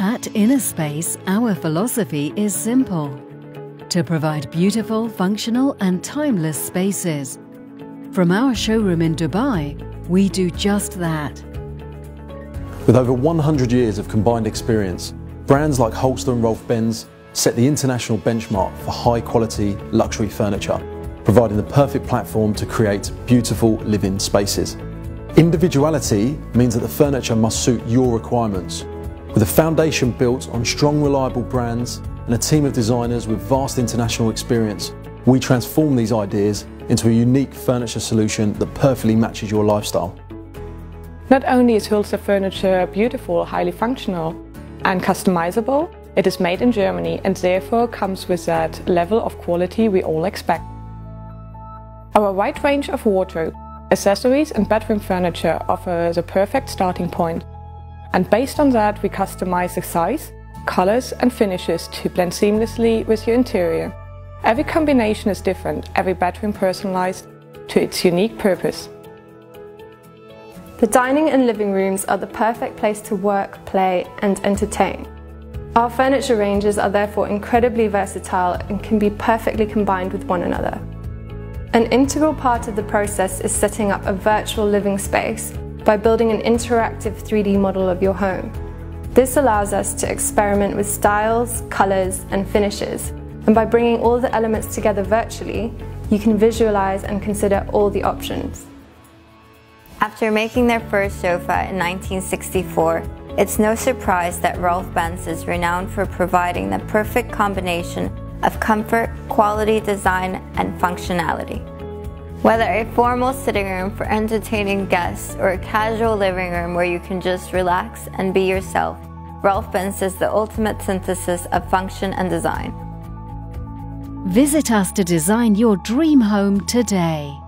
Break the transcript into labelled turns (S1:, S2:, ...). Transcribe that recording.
S1: At Innerspace, our philosophy is simple to provide beautiful, functional, and timeless spaces. From our showroom in Dubai, we do just that.
S2: With over 100 years of combined experience, brands like Hülsta and Rolf Benz set the international benchmark for high quality luxury furniture, providing the perfect platform to create beautiful living spaces. Individuality means that the furniture must suit your requirements. With a foundation built on strong, reliable brands and a team of designers with vast international experience, we transform these ideas into a unique furniture solution that perfectly matches your lifestyle.
S3: Not only is Hülsta furniture beautiful, highly functional and customizable, it is made in Germany and therefore comes with that level of quality we all expect. Our wide range of wardrobe, accessories and bedroom furniture offer the perfect starting point. And based on that we customize the size, colors and finishes to blend seamlessly with your interior. Every combination is different, every bedroom personalized to its unique purpose.
S4: The dining and living rooms are the perfect place to work, play and entertain. Our furniture ranges are therefore incredibly versatile and can be perfectly combined with one another. An integral part of the process is setting up a virtual living space by building an interactive 3D model of your home. This allows us to experiment with styles, colours and finishes and by bringing all the elements together virtually, you can visualize and consider all the options.
S5: After making their first sofa in 1964, it's no surprise that Rolf Benz is renowned for providing the perfect combination of comfort, quality design, and functionality. Whether a formal sitting room for entertaining guests or a casual living room where you can just relax and be yourself, Rolf Benz is the ultimate synthesis of function and design.
S1: Visit us to design your dream home today.